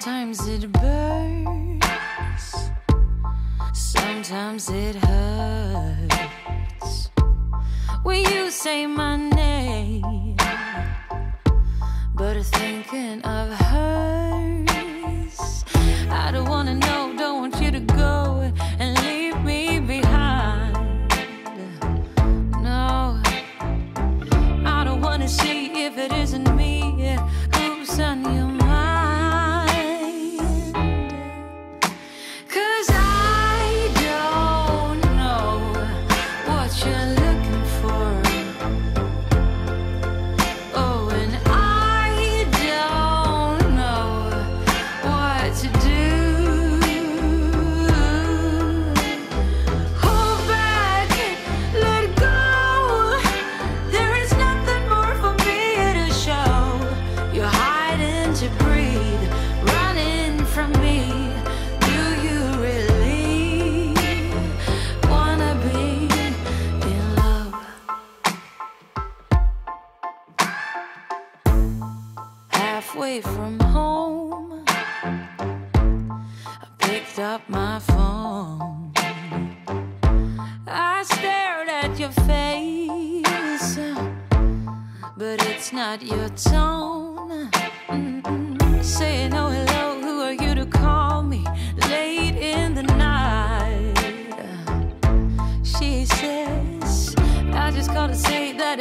Sometimes it burns, sometimes it hurts. When you say my name, but thinking of her.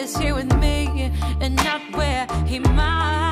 is here with me and not where he might.